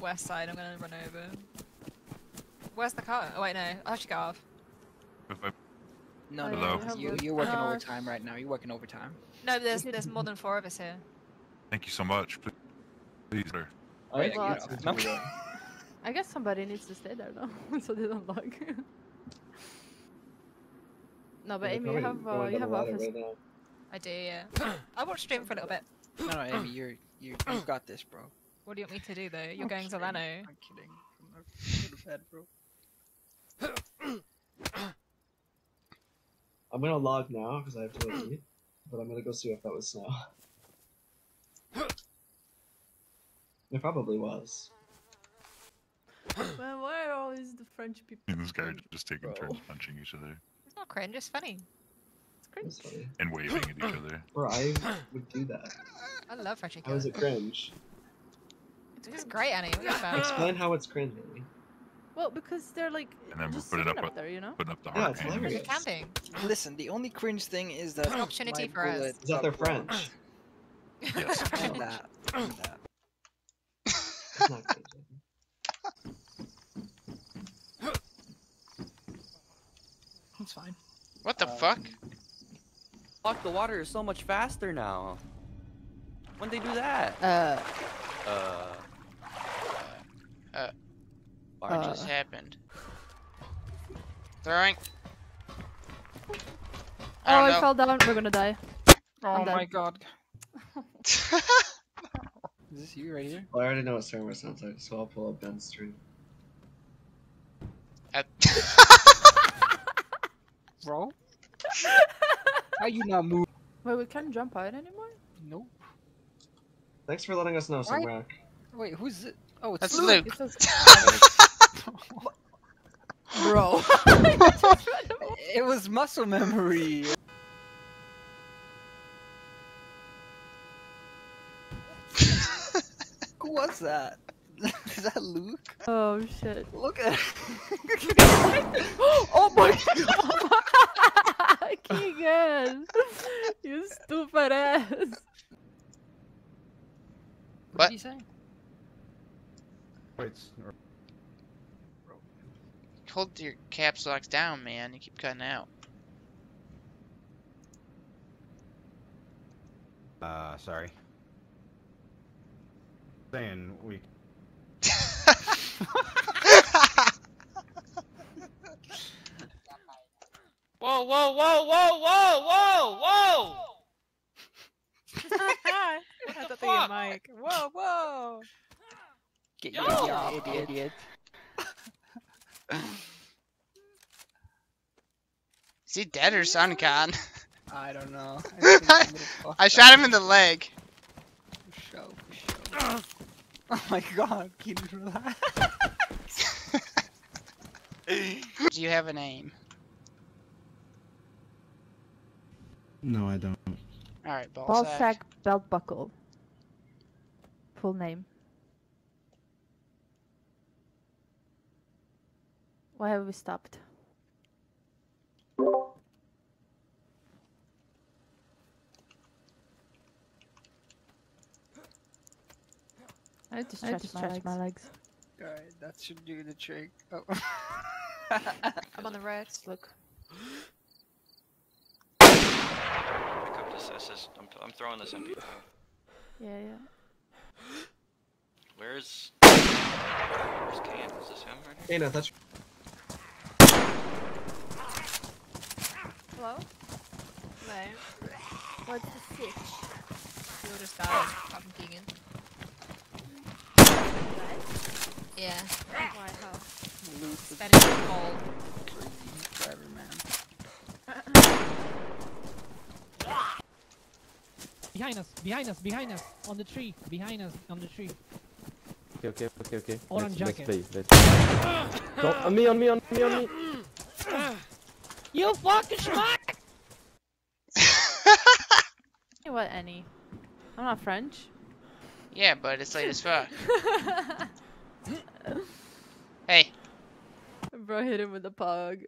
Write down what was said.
west side. I'm gonna run over. Where's the car? Oh wait, no. I should go off. If I- No, Oh, no, yeah, Hello. we have you, wood. you're working Uh, overtime right now. You're working overtime. No, there's there's more than four of us here. Thank you so much. Please, please sir. I Wait, get well, it. no. No. I guess somebody needs to stay there though, so they don't log. no, but Amy, you have uh, you have office. Right. I do, yeah. I watched stream for a little bit. No, no, Amy, you're you you've got this, bro. What do you want me to do though? You're I'm going to kidding, Leno. I'm kidding. I'm not go to bed, bro. I'm gonna log now because I have to like, eat, but I'm gonna go see if that was snow. It probably was. Man, why are always the French people? And this guy just taking Bro. turns punching each other It's not cringe, it's funny. It's cringe. That's funny. and waving at each other. Bro, I would do that. I love French How is it cringe? It's great, Annie. What are you on about? Explain how it's cringe. Amy. Well, because they're like And then we're just putting up up there, you know. Putting up the Yeah, hard it's hand. You're camping. Listen, the only cringe thing is that It's an opportunity for us. Is that they're. French? Yes. And that. And that. It's not cringe. It's fine. What the Uh, fuck? Fuck, the water is so much faster now. When they do that? Uh, Uh. Why What Uh, just happened? Throwing. oh, I I fell down. We're gonna die. Oh I'm my dead. god. Is this you right here? Well, I already know what server sounds like, so I'll pull up Ben's stream. Uh, Bro? How you not move? Wait, we can't jump out anymore. Nope. Thanks for letting us know, Why? Samrak. Wait, who's it? Oh, it's That's Luke. Luke. It's a- Bro. It was muscle memory. Who was that? Is that Luke? oh shit. Look at oh my god! Keegan! You stupid ass! What? did he say? Hold your caps locks down, man. You keep cutting out. Uh, sorry. Saying we. Whoa, whoa, whoa, whoa, whoa, whoa, whoa! I the thought they were fuck? mic. Whoa, whoa! Get Yo! your job, idiot. Is he dead or Suncon? I don't know. I, I'm gonna fuck I that shot him in the leg. show, show. Oh my god, Keaton, relax. Do you have a name? No, I don't. Alright, ball, Ball sack. sack belt buckle. Full name. Why have we stopped? I have to stretch, have to stretch my legs. Alright, that should do the trick. Oh. I'm on the red. Look. Pick up this SS. I'm, I'm throwing this MP. Yeah, yeah. Where's. Where's Can? Is this him right here? Hey, no, that's Hello? No. What's the switch? You'll just die. I'm Keegan. Yeah. Why, how? Luke It's is better than cold. crazy man. Behind us, behind us, behind us, on the tree, behind us, on the tree. Okay, okay, okay, okay. Orange let's, jacket. let's play. Let's. Go, on me, on me, on me, on me. You fucking schmuck! You what, Annie? I'm not French. Yeah, but it's late as fuck. Hey, Bro hit him with the pug.